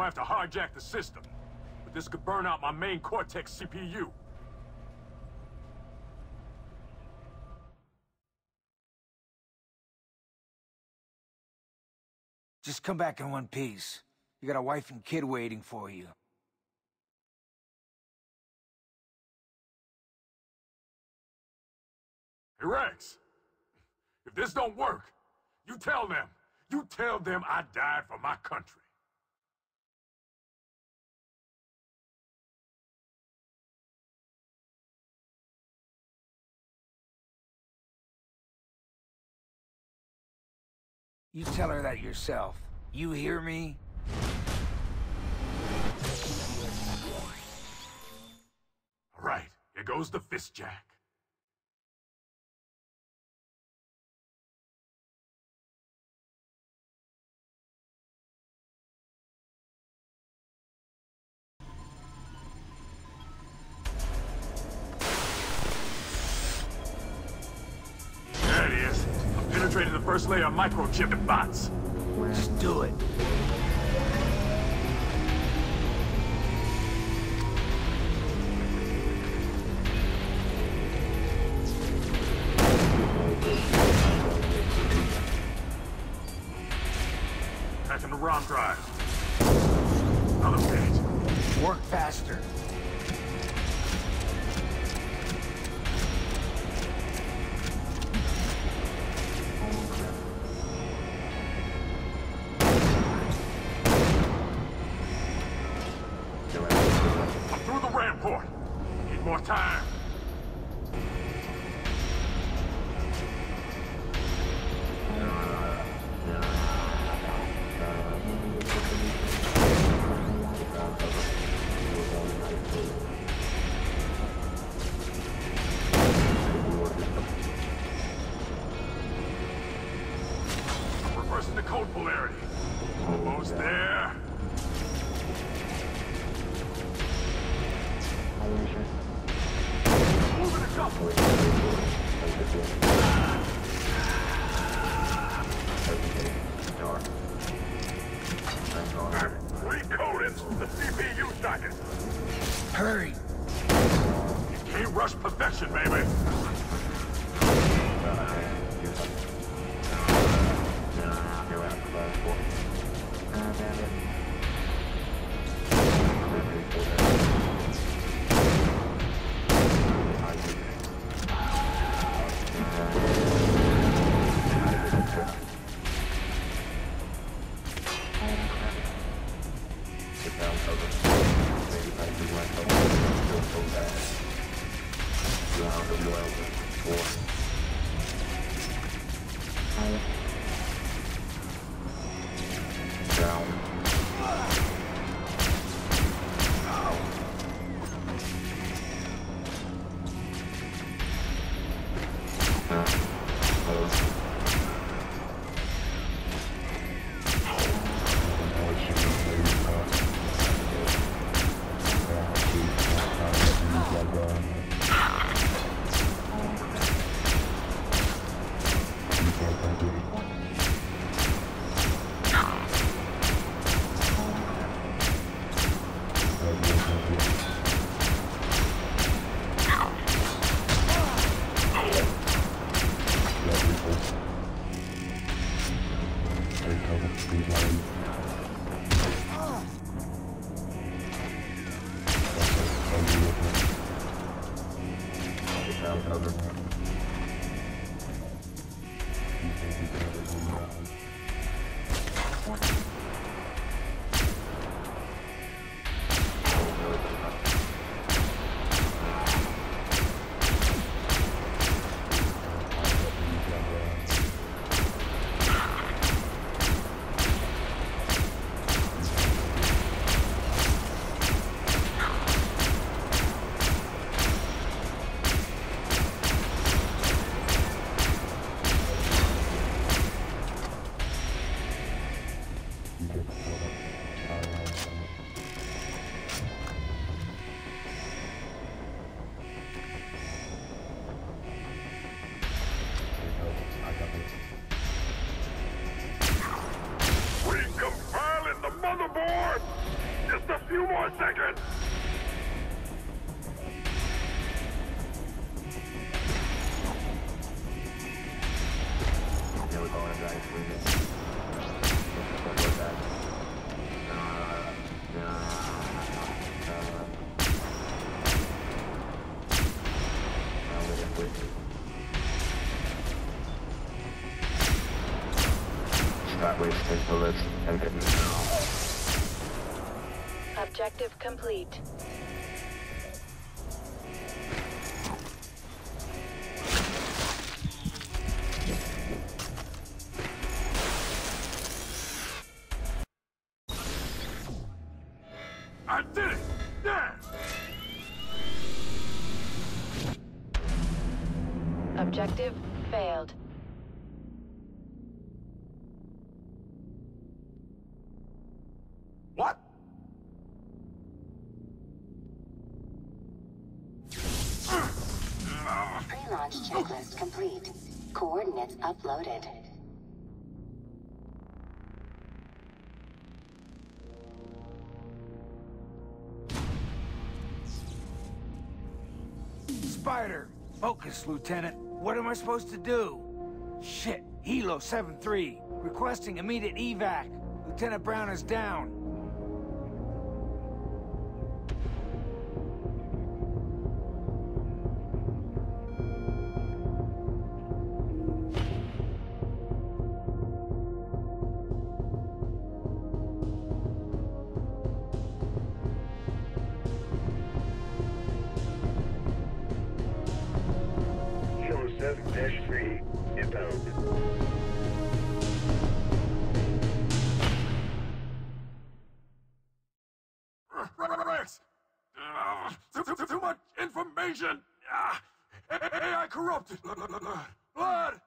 might have to hijack the system. But this could burn out my main Cortex CPU. Just come back in one piece. You got a wife and kid waiting for you. Hey, Rex. If this don't work, you tell them. You tell them I died for my country. You tell her that yourself. You hear me? Right, here goes the fist jack. Penetrated the first layer of microchip bots. Just do it. Attaching the ROM drive. Another page. Work faster. More time. Hurry! Can't rush perfection, baby. Recompiling the motherboard! Start wasting bullets and get Objective complete. I did it! Yeah! Objective failed. Checklist complete. Coordinates uploaded. Spider! Focus, Lieutenant. What am I supposed to do? Shit. Hilo 7-3. Requesting immediate evac. Lieutenant Brown is down. 7-3, inbound. Uh, too, too, too much information! Ah, AI corrupted! Blood!